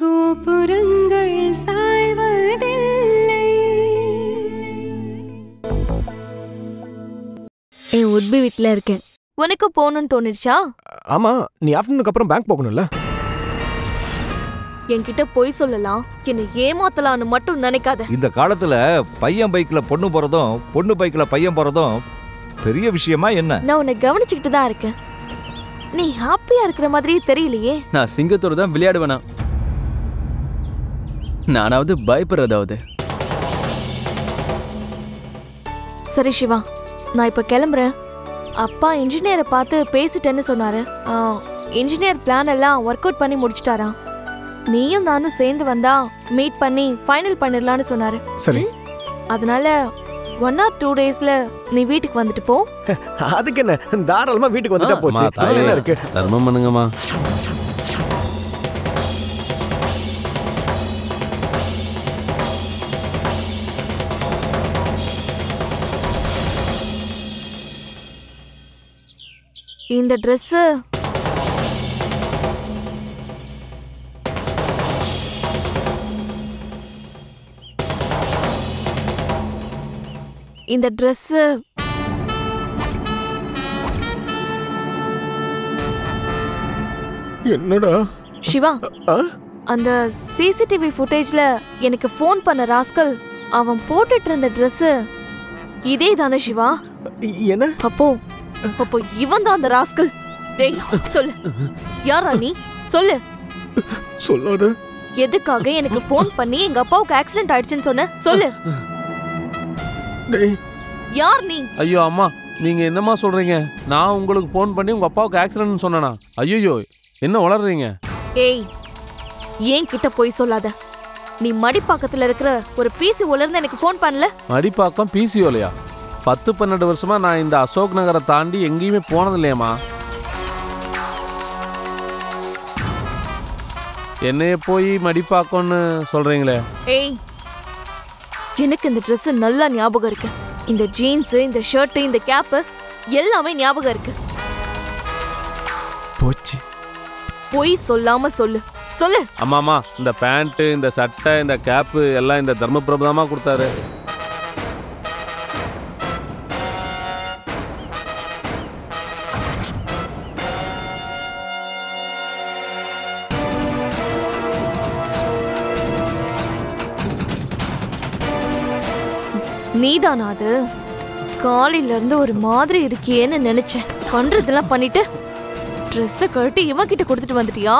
கோபுரங்கள் சாய்வதில்லை. என் உட்பி வீட்டில் இருக்கேன். உனக்கு போகணும்னு தோணிடுச்சா? ஆமா நீ ஆஃப்டர்நூனுக்கு அப்புறம் பேங்க் போகணும்ல? என்கிட்ட பொய் சொல்லலாம். என்னை ஏமாத்தலான்னு மட்டும் நினைக்காத. இந்த காலத்துல பையன் பைக்ல பொண்ணு போறதும் பொண்ணு பைக்ல பையன் போறதும் பெரிய விஷயமா என்ன? நான் உன்னை கவனிச்சுக்கிட்டு தான் இருக்கேன். நீ ஹாப்பியா இருக்கிற மாதிரியே தெரியலையே. நான் சிங்கத்தோட தான் விளையாடுவேனா? நானாவது பயப்படுறதாவது. சரி சிவா. நான் இப்ப கிளம்புறேன். அப்பா இன்ஜினியரை பார்த்து பேசிட்டேன்னு சொன்னாரு. இன்ஜினியர் பிளான் எல்லாம் ஒர்க் அவுட் பண்ணி முடிச்சிட்டாராம் நீயும் நானும் சேர்ந்து வந்தா மீட் பண்ணி ஃபைனல் பண்ணிடலான்னு சொன்னாரு. சரி. அதனால ஒன் ஆர் டூ டேஸ்ல நீ வீட்டுக்கு வந்துட்டு போ. அதுக்கு என்ன? தாராளமா வீட்டுக்கு வந்துட்டா போச்சு. இருக்கு. தர்மம் பண்ணுங்கம்மா. இந்த Dress இந்த Dress என்னடா? சிவா? அந்த சிசிடிவி ஃபுட்டேஜ்ல எனக்கு ஃபோன் பண்ண ராஸ்கல் அவன் போட்டுட்டு இருந்த Dress இதே தானே சிவா? என்ன? அப்போ அப்போ இவன் தான் அந்த ராஸ்கல். டேய் சொல்லு. யாரா நீ? சொல்லு. சொல்லாத. எதுக்காக எனக்கு ஃபோன் பண்ணி எங்க அப்பாவுக்கு ஆக்சிடென்ட் ஆயிடுச்சுன்னு சொன்ன? சொல்லு. டேய். யார் நீ? ஐயோ அம்மா நீங்க என்னம்மா சொல்றீங்க? நான் உங்களுக்கு ஃபோன் பண்ணி உங்க அப்பாவுக்கு ஆக்சிடென்ட்னு சொன்னேனா? ஐயோ என்ன வளர்றீங்க? ஏய் ஏன் கிட்ட போய் சொல்லாத? நீ மடிப்பாக்கத்துல இருக்கிற ஒரு பிசி இருந்து எனக்கு ஃபோன் பண்ணல? மடிப்பாக்கம் பிசிஓலையா பத்து பன்னெண்டு வருஷமா நான் இந்த அசோக் நகரை தாண்டி எங்கேயுமே போனது இல்லையாம்மா என்னைய போய் மடிப்பாக்கம்னு சொல்றீங்களே. ஏய் எனக்கு இந்த Dress நல்லா ஞாபகம் இருக்கு. இந்த ஜீன்ஸ் இந்த ஷர்ட் இந்த கேப் எல்லாமே ஞாபகம் இருக்கு. போச்சு. பொய் சொல்லாம சொல்லு. சொல்லு. ஆமாம்மா இந்த பேண்ட்டு இந்த சட்டை இந்த கேப்பு எல்லாம் இந்த தர்மபிரபு தாம்மா கொடுத்தாரு. நீதானா அது காலையில இருந்து ஒரு மாதிரி இருக்கியேன்னு நினைச்சேன். பண்றதெல்லாம் பண்ணிட்டு ட்ரெஸ்ஸ கழட்டி இவன் கிட்ட கொடுத்துட்டு வந்துட்டியா?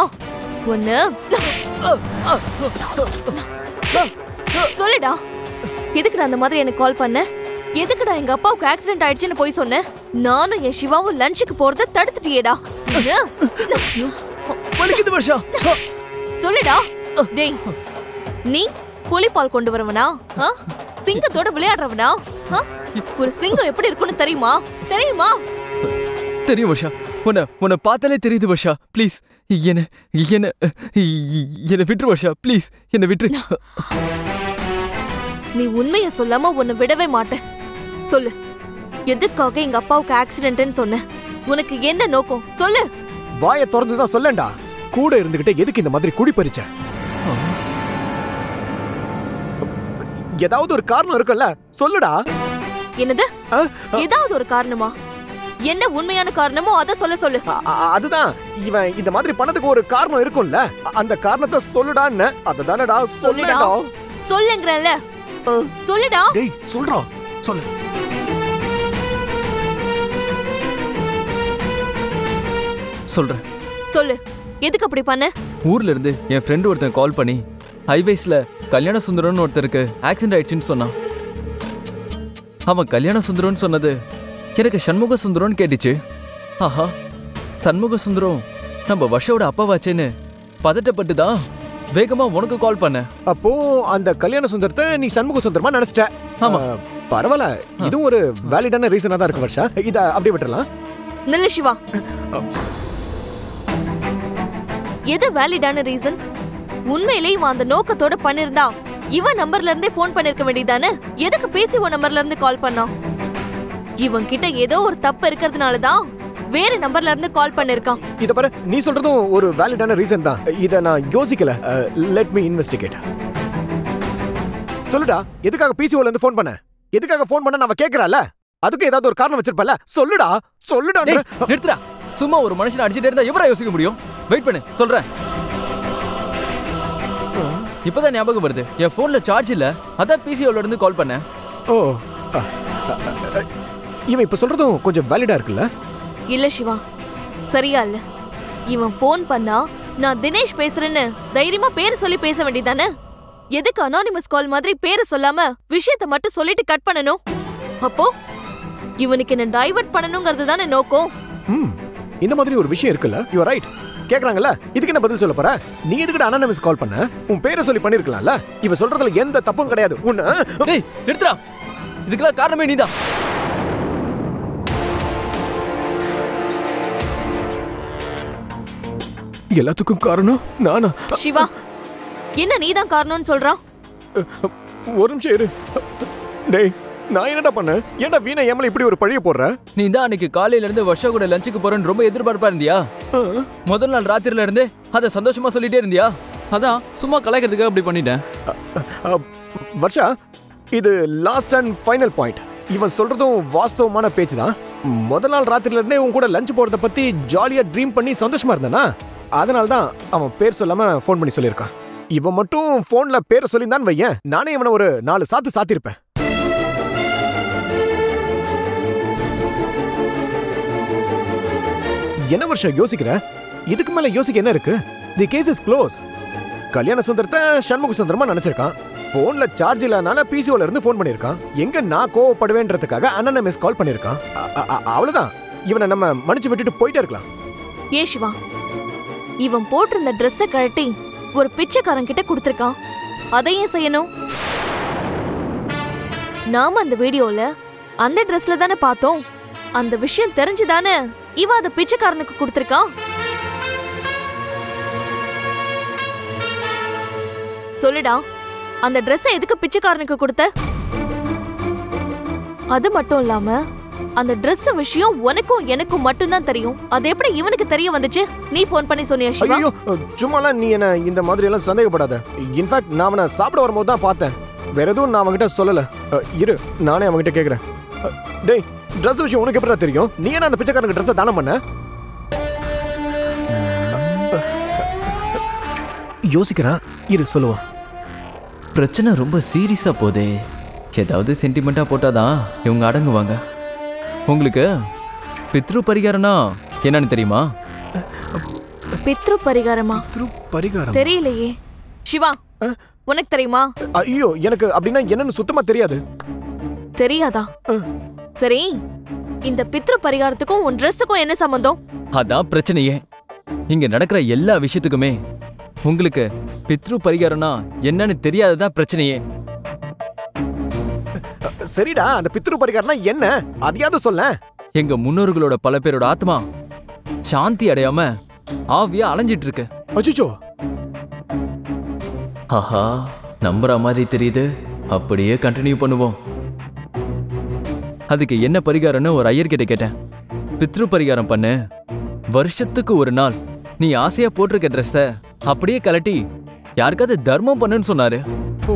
ஒண்ணு. சொல்லுடா. எதுக்குடா அந்த மாதிரி எனக்கு கால் பண்ண? எதுக்குடா எங்க அப்பாவுக்கு ஆக்சிடென்ட் ஆயிடுச்சுன்னு போய் சொன்னேன் நானும் என் சிவாவும் லஞ்சுக்கு போறத தடுத்துட்டியேடா. வலிக்குது வருஷா. சொல்லுடா. டேய் நீ புலிப்பால் கொண்டு வரவனா? ஆ? சிங்கத்தோட விளையாடுறவனா? ஒரு சிங்கம் எப்படி இருக்கும்னு தெரியுமா? தெரியுமா? தெரியும் வருஷா. உன்னை உன்னை பார்த்தாலே தெரியுது வருஷா. ப்ளீஸ் என்ன என்ன என்னை விட்டுரு வருஷா. ப்ளீஸ் என்னை விட்டுரு. நீ. உண்மைய சொல்லாம உன்னை விடவே மாட்டேன். சொல்லு. எதுக்காக எங்க அப்பாவுக்கு ஆக்சிடென்ட்னு சொன்ன? உனக்கு என்ன நோக்கம்? சொல்லு. வாயை திறந்து தான் சொல்லேன்டா கூட இருந்துகிட்டே எதுக்கு இந்த மாதிரி குடி பறிச்ச? ஏதாவது ஒரு காரணம் இருக்குல்ல சொல்லுடா. என்னது? ஏதாவது ஒரு காரணமா? என்ன உண்மையான காரணமோ அத சொல்ல சொல்லு. அதுதான். இவன் இந்த மாதிரி பண்ணதுக்கு ஒரு காரணம் இருக்கும்ல. அந்த காரணத்தை சொல்லுடான்னு அததானடா சொல்லுடா. சொல்லுடா சொல்லுங்கறேன்ல. ஆ. சொல்லுடா. டேய் சொல்றா. சொல்லு. சொல்றேன். சொல்லு. எதுக்கு அப்படி பண்ண? ஊர்ல இருந்து என் ஃப்ரெண்டு ஒருத்தன் கால் பண்ணி ஹைவேஸ்ல கல்யாண சுந்தரம்னு ஒருத்தருக்கு ஆக்சிடென்ட் ஆயிடுச்சுன்னு சொன்னான் அவன் கல்யாண சுந்தரம்னு சொன்னது எனக்கு சண்முக சுந்தரம்னு கேட்டுச்சு. ஆஹா சண்முக சுந்தரம் நம்ம வர்ஷோட அப்பாவாச்சேன்னு பதட்டப்பட்டு தான் வேகமா உனக்கு கால் பண்ணேன். அப்போ அந்த கல்யாண சுந்தரத்தை நீ சண்முக சுந்தரமா நினைச்சிட்ட. ஆமா. பரவாயில்ல. இதுவும் ஒரு வேலிடான ரீசனா தான் இருக்கு வருஷா. இத அப்படியே விட்டுறலாம். நில்லு சிவா. எது வேலிடான ரீசன் உண்மையிலே இவன் அந்த நோக்கத்தோட பண்ணிருந்தா இவன் நம்பர்ல இருந்தே ஃபோன் பண்ணிருக்க வேண்டியதானே எதுக்கு பேசி உன் நம்பர்ல இருந்து கால் பண்ணான் இவன் கிட்ட ஏதோ ஒரு தப்பு இருக்கிறதுனால தான் வேற நம்பர்ல இருந்து கால் பண்ணிருக்கான். இத பாரு நீ சொல்றதும் ஒரு வேலிடான ரீசன் தான். இத நான் யோசிக்கல. லெட் மீ இன்வெஸ்டிகேட் சொல்லுடா எதுக்காக பிசிஓல இருந்து ஃபோன் பண்ண? எதுக்காக ஃபோன் பண்ண அவ கேக்குறால அதுக்கு ஏதாவது ஒரு காரணம் வச்சிருப்பல சொல்லுடா சொல்லுடா நிறுத்துடா. சும்மா ஒரு மனுஷனை அடிச்சிட்டே இருந்தா எவரா யோசிக்க முடியும்? வெயிட் பண்ணு சொல்றேன். இப்பதான் ஞாபகம் வருது. என் போன்ல சார்ஜ் இல்ல. அதான் பிசிஓல இருந்து கால் பண்ணேன். ஓ இவன் இப்ப சொல்றதும் கொஞ்சம் வேலிடா இருக்குல்ல? இல்ல சிவா சரியா இல்ல. இவன் ஃபோன் பண்ணா நான் தினேஷ் பேசுறேன்னு தைரியமா பேர் சொல்லி பேச வேண்டியதானே? எதுக்கு அனானிமஸ் கால் மாதிரி பேரை சொல்லாம விஷயத்த மட்டும் சொல்லிட்டு கட் பண்ணணும்? அப்போ இவனுக்கு என்ன டைவர்ட் பண்ணணுங்கிறது தானே நோக்கம்? ம் இந்த மாதிரி ஒரு விஷயம் இருக்குல்ல? யூ ரைட் கேக்குறாங்கல்ல? இதுக்கு என்ன பதில் சொல்ல போற? நீ எதுக்கு அனானமிஸ் கால் பண்ண? உன் பேரை சொல்லி பண்ணிருக்கலாம்ல? இவ சொல்றதுல எந்த தப்பும் கிடையாது. உன்ன டேய் நிறுத்துடா. இதுக்கெல்லாம் காரணமே நீதான் எல்லாத்துக்கும் காரணம் நானா? சிவா என்ன நீதான் காரணம்னு சொல்றான் ஒரு நிமிஷம் இரு. டேய் நான் என்னடா பண்ணேன் ஏன்டா வீணா ஏமல இப்படி ஒரு பழிய போடுற? நீ தான் அன்னைக்கு காலையில இருந்து வருஷா கூட லஞ்சுக்கு போறேன்னு ரொம்ப எதிர்பார்ப்பா இருந்தியா? முதல் நாள் ராத்திரில இருந்தே அதை சந்தோஷமா சொல்லிட்டே இருந்தியா? அதான் சும்மா கலாய்க்கிறதுக்காக அப்படி பண்ணிட்டேன். வர்ஷா இது லாஸ்ட் அண்ட் ஃபைனல் பாயிண்ட் இவன் சொல்றதும் வாஸ்தவமான பேச்சு தான் முதல் நாள் ராத்திரில இருந்தே உன் கூட லஞ்ச் போறத பத்தி ஜாலியா ட்ரீம் பண்ணி சந்தோஷமா இருந்தானா? அதனால தான் அவன் பேர் சொல்லாம ஃபோன் பண்ணி சொல்லியிருக்கான். இவன் மட்டும் ஃபோன்ல பேரை சொல்லியிருந்தான் வையேன். நானே இவனை ஒரு நாலு சாத்து சாத்திருப்பேன் என்ன வருஷம் யோசிக்கிற? இதுக்கு மேல யோசிக்க என்ன இருக்கு? தி கேஸ் இஸ் க்ளோஸ் கல்யாண சுந்தரத்தை சண்முக சுந்தரமா நினைச்சிருக்கான். போன்ல சார்ஜ் இல்லனால பிசிஓல இருந்து ஃபோன் பண்ணிருக்கான் எங்க நான் கோவப்படுவேன்றதுக்காக அண்ணனை மிஸ் கால் பண்ணிருக்கான் அவ்வளவுதான். இவனை நம்ம மன்னிச்சு விட்டுட்டு போயிட்டே இருக்கலாம். ஏ சிவா இவன் போட்டிருந்த ட்ரெஸ்ஸை கழட்டி ஒரு பிச்சைக்காரன் கிட்ட கொடுத்துருக்கான். அதையும் செய்யணும். நாம அந்த வீடியோல அந்த ட்ரெஸ்ல தானே பார்த்தோம். அந்த விஷயம் தெரிஞ்சுதானே இவன் அதை பிச்சைக்காரனுக்கு கொடுத்திருக்கா? சொல்லுடா அந்த ட்ரெஸ்ஸை எதுக்கு பிச்சைக்காரனுக்கு கொடுத்த? அது மட்டும் இல்லாம அந்த ட்ரெஸ் விஷயம் உனக்கும் எனக்கும் மட்டும்தான் தெரியும். அது எப்படி இவனுக்கு தெரிய வந்துச்சு? நீ ஃபோன் பண்ணி சொன்னியா சிவா? ஐயோ சும்மாலாம் நீ என்ன இந்த மாதிரி எல்லாம் சந்தேகப்படாத இன்ஃபேக்ட் நான் அவனை சாப்பிட வரும்போது தான் பார்த்தேன். வேற எதுவும் நான் அவன்கிட்ட சொல்லல. இரு நானே அவன்கிட்ட கேக்குறேன். டேய் ட்ரெஸ் விஷயம் உனக்கு எப்படிடா தெரியும்? நீ என்ன அந்த பிச்சைக்காரனுக்கு ட்ரெஸ்ஸை தானம் பண்ண? யோசிக்கிறான் இரு சொல்லுவான் பிரச்சனை ரொம்ப சீரியஸா போதே. ஏதாவது சென்டிமெண்டா போட்டாதான் இவங்க அடங்குவாங்க. உங்களுக்கு பித்ரு பரிகாரம்னா என்னன்னு தெரியுமா? பித்ரு பரிகாரமா? திரு பரிகாரம்? தெரியலையே. சிவா உனக்கு தெரியுமா? ஐயோ எனக்கு அப்படின்னா என்னன்னு சுத்தமா தெரியாது. தெரியாதா? சரி இந்த பித்ரு பரிகாரத்துக்கும் உன் ட்ரெஸ்ஸுக்கும் என்ன சம்பந்தம்? அதான் பிரச்சனையே. இங்க நடக்கிற எல்லா விஷயத்துக்குமே உங்களுக்கு பித்ரு பரிகாரம்னா என்னன்னு தெரியாததான் பிரச்சனையே. சரிடா அந்த பித்ரு பரிகாரம்னா என்ன? அதையாவது சொல்ல எங்க முன்னோர்களோட பல பேரோட ஆத்மா சாந்தி அடையாம ஆவியா அலைஞ்சிட்டு இருக்கு அச்சுச்சோ. ஆஹா நம்புற மாதிரி தெரியுது. அப்படியே கண்டினியூ பண்ணுவோம். அதுக்கு என்ன பரிகாரம்னு ஒரு ஐயர்கிட்ட கேட்டேன். பித்ரு பரிகாரம் பண்ணு. வருஷத்துக்கு ஒரு நாள் நீ ஆசையா போட்டிருக்க ட்ரெஸ்ஸ அப்படியே கலட்டி யாருக்காவது தர்மம் பண்ணுன்னு சொன்னாரு. ஓ.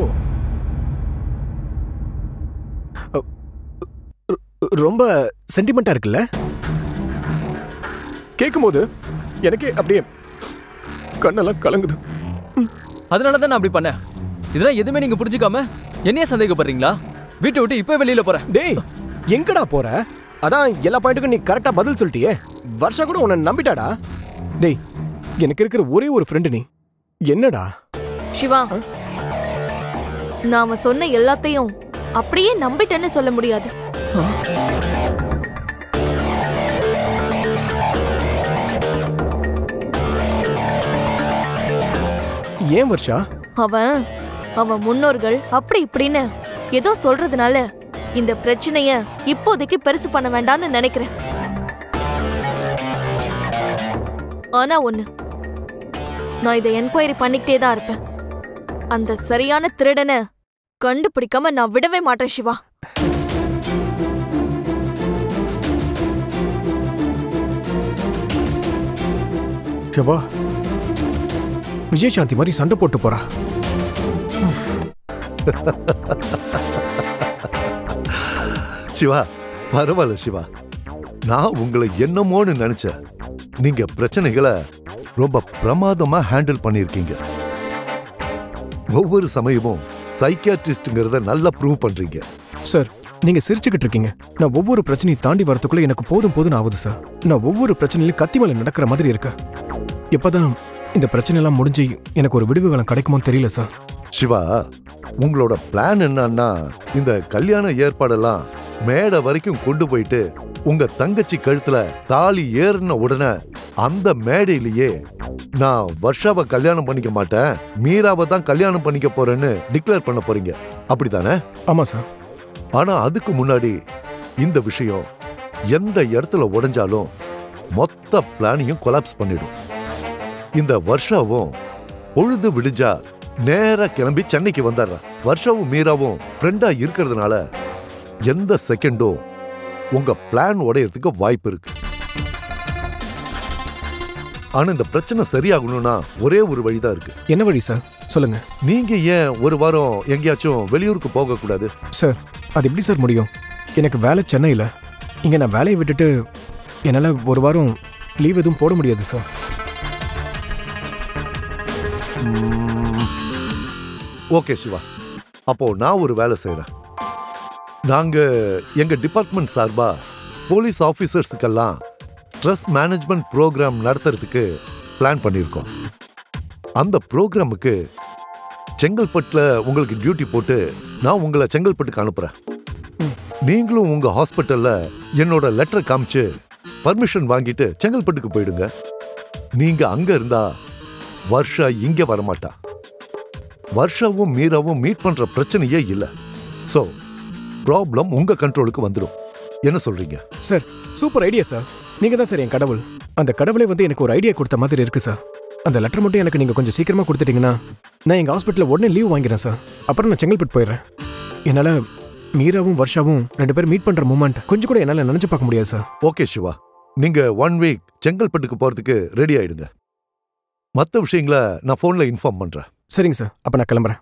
ரொம்ப சென்டிமெண்டா இருக்குல்ல? கேட்கும்போது எனக்கே அப்படியே கண்ணெல்லாம் கலங்குது. அதனால தான் நான் அப்படி பண்ணேன். இதெல்லாம் எதுவுமே நீங்க புரிஞ்சுக்காம என்னைய சந்தேகப்படுறீங்களா? வீட்டை விட்டு இப்ப வெளியில போறேன். டேய் எங்கடா போற? அதான் எல்லா பாயிண்ட்டுக்கும் நீ கரெக்டா பதில் சொல்லிட்டியே. வருஷா கூட உன்னை நம்பிட்டாடா. டேய் எனக்கு இருக்கிற ஒரே ஒரு ஃப்ரெண்டு நீ. என்னடா? சிவா நாம சொன்ன எல்லாத்தையும் அப்படியே நம்பிட்டேன்னு சொல்ல முடியாது. ஏன் வருஷா? அவன் அவன் முன்னோர்கள் அப்படி இப்படின்னு ஏதோ சொல்றதுனால இந்த பிரச்சனைய இப்போதைக்கு பெருசு பண்ண வேண்டாம்னு நினைக்கிறேன். ஆனா ஒண்ணு நான் இதை என்கொயரி பண்ணிக்கிட்டே தான் இருப்பேன். அந்த சரியான திருடனை கண்டுபிடிக்காம நான் விடவே மாட்டேன் சிவா. சிவா விஜயசாந்தி மாதிரி சண்டை போட்டு போறா. சிவா பரவாயில்ல சிவா. நான் உங்களை என்னமோன்னு நினைச்சேன் நீங்க பிரச்சனைகளை ரொம்ப பிரமாதமா ஹேண்டில் பண்ணியிருக்கீங்க. ஒவ்வொரு சமயமும் சைக்கியாட்ரிஸ்ட்ங்கிறத நல்லா ப்ரூவ் பண்றீங்க. சார் நீங்க சிரிச்சுக்கிட்டு இருக்கீங்க. நான் ஒவ்வொரு பிரச்சனையை தாண்டி வரதுக்குள்ள எனக்கு போதும் போதும் ஆகுது சார். நான் ஒவ்வொரு பிரச்சனையிலும் கத்தி மேல நடக்கிற மாதிரி இருக்கு எப்பதான் இந்த பிரச்சனை எல்லாம் முடிஞ்சு எனக்கு ஒரு விடுவு காலம் கிடைக்குமோன்னு தெரியல சார். சிவா உங்களோட பிளான் என்னன்னா இந்த கல்யாண ஏற்பாடெல்லாம் மேடை வரைக்கும் கொண்டு போயிட்டு உங்க தங்கச்சி கழுத்துல தாலி ஏறின உடனே அந்த மேடையிலேயே நான் வர்ஷாவை கல்யாணம் பண்ணிக்க மாட்டேன். மீராவை தான் கல்யாணம் பண்ணிக்க போறேன்னு டிக்ளேர் பண்ண போறீங்க. அப்படிதானே ஆமா சார் ஆனா அதுக்கு முன்னாடி இந்த விஷயம் எந்த இடத்துல உடைஞ்சாலும் மொத்த பிளானையும் கொலாப்ஸ் பண்ணிடும். இந்த வருஷாவும் பொழுது விடிஞ்சா நேரா கிளம்பி சென்னைக்கு வந்துடுறா வருஷாவும் மீராவும் ஃப்ரெண்டா இருக்கிறதுனால எந்த செகண்டும் உங்க பிளான் உடையறதுக்கு வாய்ப்பு இருக்கு. ஆனா இந்த பிரச்சனை சரியாகணும்னா ஒரே ஒரு வழிதான் இருக்கு. என்ன வழி சார் சொல்லுங்க. நீங்க ஏன் ஒரு வாரம் எங்கேயாச்சும் வெளியூருக்கு போக கூடாது சார் அது எப்படி சார் முடியும்? எனக்கு வேலை சென்னையில். இங்கே நான் வேலையை விட்டுட்டு என்னால் ஒரு வாரம் லீவ் எதுவும் போட முடியாது சார் ஓகே சிவா. அப்போ நான் ஒரு வேலை செய்றேன். நாங்க எங்க டிபார்ட்மெண்ட் சார்பா போலீஸ் ஆஃபீஸர்ஸுக்கெல்லாம் ஸ்ட்ரெஸ் மேனேஜ்மெண்ட் ப்ரோக்ராம் நடத்துறதுக்கு பிளான் பண்ணியிருக்கோம். அந்த ப்ரோக்ராமுக்கு செங்கல்பட்டில் உங்களுக்கு டியூட்டி போட்டு நான் உங்களை செங்கல்பட்டுக்கு அனுப்புகிறேன் நீங்களும் உங்கள் ஹாஸ்பிட்டலில் என்னோட லெட்டர் காமிச்சு பர்மிஷன் வாங்கிட்டு செங்கல்பட்டுக்கு போயிடுங்க. நீங்கள் அங்கே இருந்தால் வர்ஷா இங்கே வரமாட்டா. வர்ஷாவும் மீராவும் மீட் பண்ணுற பிரச்சனையே இல்லை. ஸோ ப்ராப்ளம் உங்க கண்ட்ரோலுக்கு வந்துடும் என்ன சொல்றீங்க? சார் சூப்பர் ஐடியா சார் நீங்கள் தான் சார் என் கடவுள். அந்த கடவுளே வந்து எனக்கு ஒரு ஐடியா கொடுத்த மாதிரி இருக்கு சார் அந்த லெட்டர் மட்டும் எனக்கு நீங்கள் கொஞ்சம் சீக்கிரமாக கொடுத்துட்டீங்கன்னா நான் எங்கள் ஹாஸ்பிட்டலில் உடனே லீவ் வாங்கிறேன் சார் அப்புறம் நான் செங்கல்பட்டு போயிடுறேன். என்னால் மீராவும் வர்ஷாவும் ரெண்டு பேரும் மீட் பண்ணுற மூமெண்ட் கொஞ்சம் கூட என்னால் நினச்சி பார்க்க முடியாது சார் ஓகே சிவா. நீங்க ஒன் வீக் செங்கல்பட்டுக்கு போறதுக்கு ரெடி ஆயிடுங்க. மத்த விஷயங்களை நான் ஃபோன்ல இன்ஃபார்ம் பண்றேன். சரிங்க சார் அப்போ நான் கிளம்புறேன்.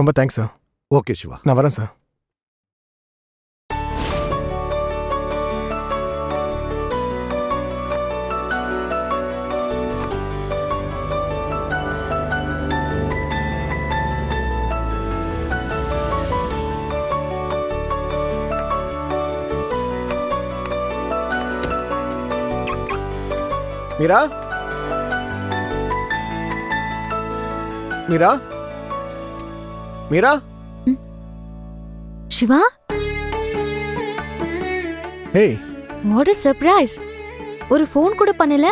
ரொம்ப தேங்க்ஸ் சார் ஓகே சிவா. நான் வரேன் சார் மீரா? மீரா? மீரா? சிவா? ஏய் வாட் இஸ் சர்ப்ரைஸ். ஒரு ஃபோன் கூட பண்ணல.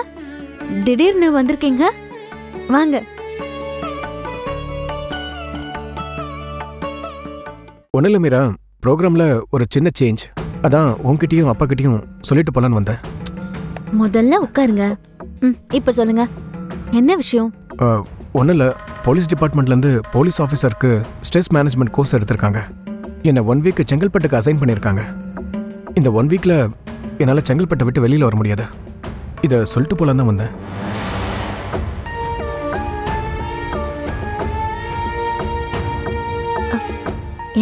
திடீர்னு வந்திருக்கீங்க. வாங்க. ஒன்றும் இல்லை மீரா. ப்ரோக்ராமில் ஒரு சின்ன சேஞ்ச். அதான் உன்கிட்டயும் அப்பா கிட்டயும் சொல்லிட்டு போலான்னு வந்தேன். முதல்ல உட்காருங்க. ம் இப்போ சொல்லுங்க. என்ன விஷயம்? ஒன்றும் இல்லை போலீஸ் டிபார்ட்மெண்ட்லேருந்து போலீஸ் ஆஃபீஸருக்கு ஸ்ட்ரெஸ் மேனேஜ்மெண்ட் கோர்ஸ் எடுத்திருக்காங்க. என்னை ஒன் வீக் செங்கல்பட்டுக்கு அசைன் பண்ணியிருக்காங்க. இந்த ஒன் வீக்கில் என்னால் செங்கல்பட்டை விட்டு வெளியில் வர முடியாது. இதை சொல்லிட்டு போலான்னு தான் வந்தேன்.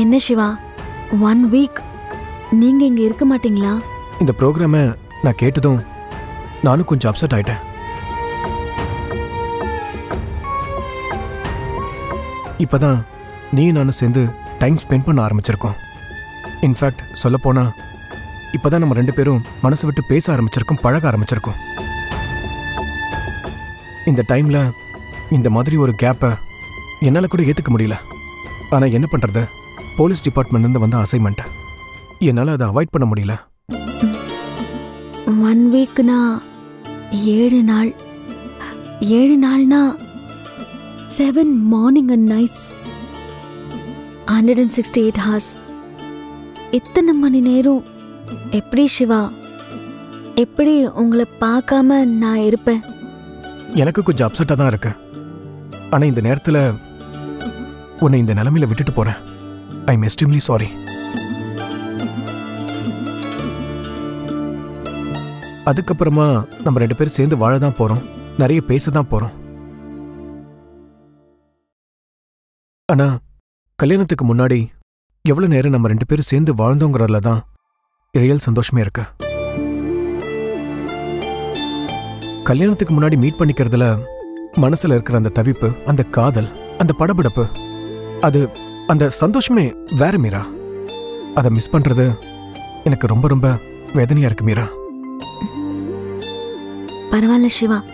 என்ன சிவா? ஒன் வீக் நீங்க இங்க இருக்க மாட்டீங்களா? இந்த ப்ரோக்ராமை நான் கேட்டதும் நானும் கொஞ்சம் அப்செட் ஆயிட்டேன். இப்பதான் நீ நானும் சேர்ந்து டைம் ஸ்பெண்ட் பண்ண ஆரம்பிச்சிருக்கோம். இன்ஃபேக்ட் சொல்லப்போனா இப்பதான் நம்ம ரெண்டு பேரும் மனசு விட்டு பேச ஆரம்பிச்சிருக்கோம் பழக ஆரம்பிச்சிருக்கோம். இந்த டைம்ல இந்த மாதிரி ஒரு கேப்பை என்னால் கூட ஏற்றுக்க முடியல. ஆனால் என்ன பண்ணுறது போலீஸ் டிபார்ட்மெண்ட்லேருந்து வந்த அசைன்மெண்ட் என்னால் அதை அவாய்ட் பண்ண முடியல. ஒன் வீக்னா ஏழு நாள். ஏழு நாள்னா seven morning and nights hundred and sixty eight hours இத்தனை மணி நேரம்? எப்படி சிவா? எப்படி உங்களை பார்க்காம நான் இருப்பேன்? எனக்கு கொஞ்சம் அப்செட்டாக தான் இருக்கு. ஆனால் இந்த நேரத்தில் உன்னை இந்த நிலமையில விட்டுட்டு போறேன். ஐ எம் எஸ்ட்ரீம்லி சாரி அதுக்கப்புறமா நம்ம ரெண்டு பேரும் சேர்ந்து வாழ தான் போகிறோம் நிறைய பேச தான் போறோம். ஆனா கல்யாணத்துக்கு முன்னாடி எவ்வளவு நேரம் நம்ம ரெண்டு பேரும் சேர்ந்து வாழ்ந்தோங்கிறதுல தான் ரியல் சந்தோஷமே இருக்கு. கல்யாணத்துக்கு முன்னாடி மீட் பண்ணிக்கிறதுல மனசுல இருக்கிற அந்த தவிப்பு அந்த காதல் அந்த படபடப்பு அது அந்த சந்தோஷமே வேற மீரா. அதை மிஸ் பண்றது எனக்கு ரொம்ப ரொம்ப வேதனையா இருக்கு மீரா. பரவாயில்ல சிவா.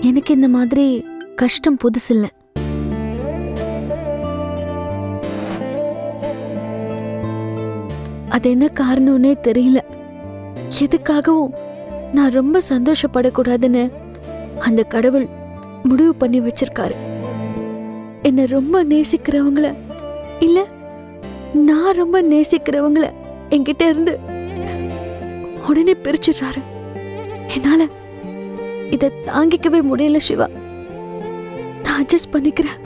எனக்கு இந்த மாதிரி கஷ்டம் புதுசில்ல. அது என்ன காரணம்னே தெரியல. எதுக்காகவும் நான் ரொம்ப சந்தோஷப்படக்கூடாதுன்னு அந்த கடவுள் முடிவு பண்ணி வச்சிருக்காரு. என்னை ரொம்ப நேசிக்கிறவங்கள இல்ல நான் ரொம்ப நேசிக்கிறவங்கள என்கிட்ட இருந்து உடனே பிரிச்சிடுறாரு. என்னால இதை தாங்கிக்கவே முடியல சிவா. நான் அட்ஜஸ்ட் பண்ணிக்கிறேன்.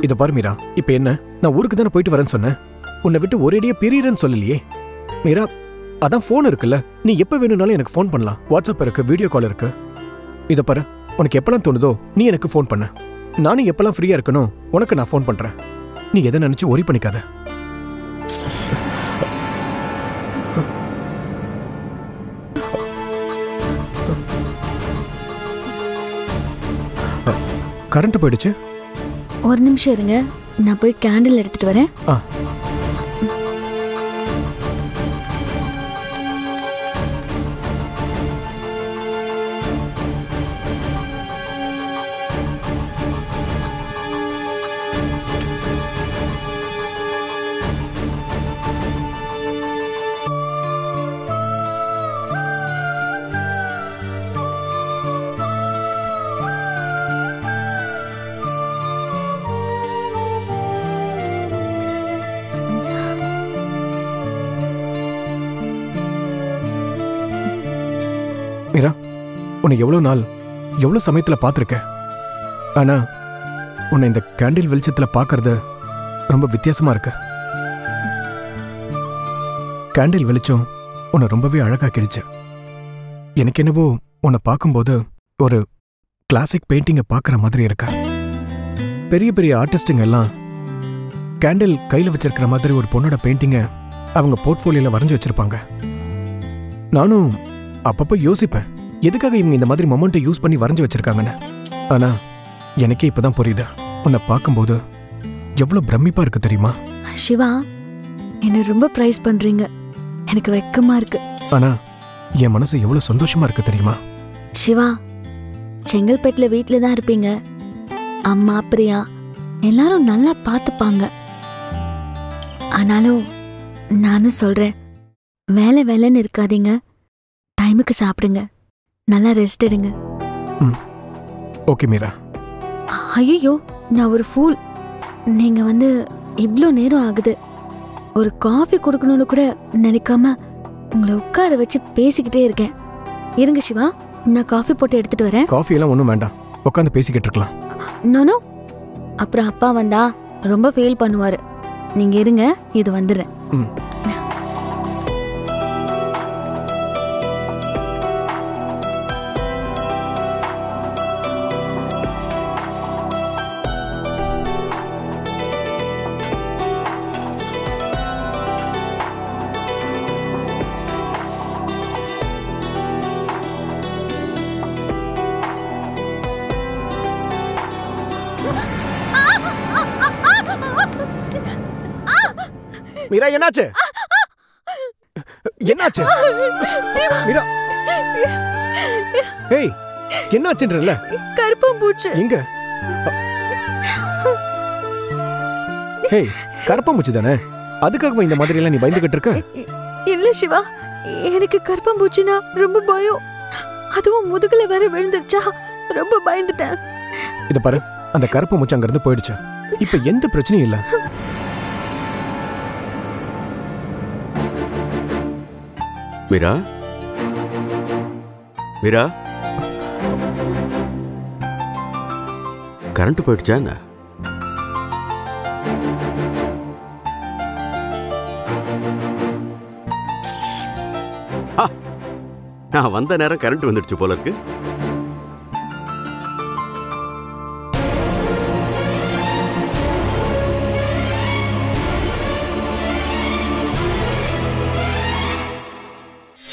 இத பாரு மீரா இப்ப என்ன? நான் ஊருக்கு தானே போயிட்டு வரேன்னு சொன்னேன். உன்னை விட்டு ஒரேடியா பிரியறேன்னு சொல்லலையே. மீரா அதான் ஃபோன் இருக்குல்ல. நீ எப்ப வேணும்னாலும் எனக்கு ஃபோன் பண்ணலாம். வாட்ஸ்அப் இருக்கு வீடியோ கால் இருக்கு. இத பாரு உனக்கு எப்பலாம் தோணுதோ நீ எனக்கு ஃபோன் பண்ண. நானும் எப்பலாம் ஃப்ரீயா இருக்கணும் உனக்கு நான் ஃபோன் பண்றேன். நீ எதை நினைச்சு ஒரி பண்ணிக்காத. கரண்ட் போயிடுச்சு. ஒரு நிமிஷம் இருங்க. நான் போய் கேண்டில் எடுத்துட்டு வரேன். உன்னை எவ்வளோ நாள் எவ்வளோ சமயத்துல பார்த்துருக்கேன் ஆனா உன்னை இந்த கேண்டில் வெளிச்சத்துல பார்க்கறது ரொம்ப வித்தியாசமா இருக்கு. கேண்டில் வெளிச்சம் உன்னை ரொம்பவே அழகாக்கிடுச்சு. எனக்கு என்னவோ உன்னை பார்க்கும்போது ஒரு கிளாசிக் பெயிண்டிங்கை பார்க்குற மாதிரி இருக்க. பெரிய பெரிய ஆர்டிஸ்ட்டுங்க எல்லாம் கேண்டில் கையில் வச்சிருக்கிற மாதிரி ஒரு பொண்ணோட பெயிண்டிங்கை அவங்க போர்ட்ஃபோலியோவில் வரைஞ்சு வச்சிருப்பாங்க. நானும் அப்பப்போ யோசிப்பேன். எதுக்காக இவங்க இந்த மாதிரி மொமெண்ட்டை யூஸ் பண்ணி வரைஞ்சு வச்சிருக்காங்கன்னு? ஆனா எனக்கே இப்பதான் புரியுது. உன்னை பார்க்கும்போது எவ்வளவு பிரமிப்பா இருக்கு தெரியுமா? சிவா என்னை ரொம்ப ப்ரைஸ் பண்றீங்க. எனக்கு வெக்கமா இருக்கு. ஆனா என் மனசு எவ்வளவு சந்தோஷமா இருக்கு தெரியுமா? சிவா செங்கல்பேட்டுல வீட்டில் தான் இருப்பீங்க. அம்மா பிரியா எல்லாரும் நல்லா பார்த்துப்பாங்க. ஆனாலும் நானும் சொல்றேன் வேலை வேலைன்னு இருக்காதீங்க. டைமுக்கு சாப்பிடுங்க. நல்லா ரெஸ்ட் எடுங்க. ஓகே மீரா. ஐயோ நான் ஒரு ஃபூல் நீங்க வந்து இவ்வளோ நேரம் ஆகுது. ஒரு காஃபி கொடுக்கணும்னு கூட நினைக்காம உங்களை உட்கார வச்சு பேசிக்கிட்டே இருக்கேன். இருங்க சிவா நான் காஃபி போட்டு எடுத்துட்டு வரேன். காஃபி எல்லாம் ஒன்றும் வேண்டாம். உட்காந்து பேசிக்கிட்டு இருக்கலாம். நானோ அப்புறம் அப்பா வந்தா ரொம்ப ஃபீல் பண்ணுவாரு. நீங்க இருங்க இது வந்துடுறேன். மீரா என்னாச்சு? என்னாச்சு? மீரா. ஏய் என்னாச்சுன்றல கருப்பாம்பூச்சு எங்க? ஏய் கரப்பாம்பூச்சி தானே? அதுக்காகவா இந்த மாதிரி எல்லாம் நீ பயந்துகிட்டு இருக்க? இல்ல சிவா. எனக்கு கருப்பாம்பூச்சினா ரொம்ப பயம். அதுவும் முதுகுல வேற விழுந்துருச்சா. ரொம்ப பயந்துட்டேன். இத பாரு அந்த கரப்பாம்பூச்சி அங்க இருந்து போயிடுச்சு. இப்ப எந்த பிரச்சனையும் இல்ல. மீரா? மீரா? கரண்ட் போயிடுச்சா என்ன? நான் வந்த நேரம் கரண்ட் வந்துடுச்சு போல இருக்கு.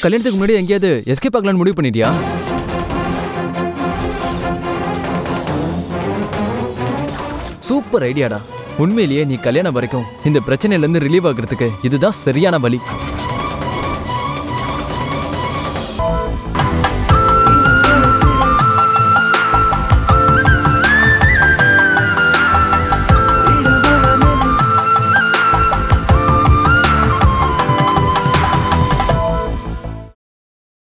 கல்யாணத்துக்கு முன்னாடி எங்கேயாவது எஸ்கேப் ஆகலான்னு முடிவு பண்ணிட்டியா? சூப்பர் ஐடியாடா உண்மையிலேயே நீ கல்யாணம் வரைக்கும் இந்த பிரச்சனையிலேருந்து ரிலீவ் ஆகுறதுக்கு இதுதான் சரியான வழி.